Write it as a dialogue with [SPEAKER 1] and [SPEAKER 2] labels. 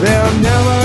[SPEAKER 1] They'll never